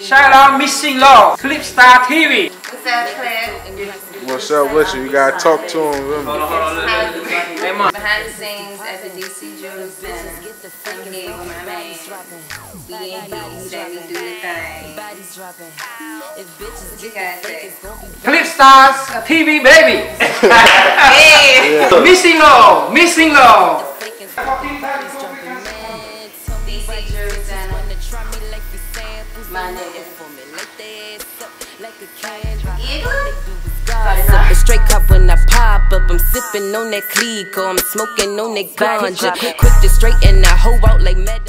Shout out Missy Love, Clipstar TV. What's up, Clip? What's up with you? You gotta talk to him. Man. Behind the scenes at the DC Jewelry Center. I'm here with my man. We in here, he said we do the thing. You got that. Clipstars TV, baby. Yeah. Missy Love, Missy Love. DC Jewelry Center. My nigga. Igloo? Sippin' straight cup when I pop up. I'm sipping on that Clico. I'm smoking on that ganja. Quick to straighten that hoe out like mad.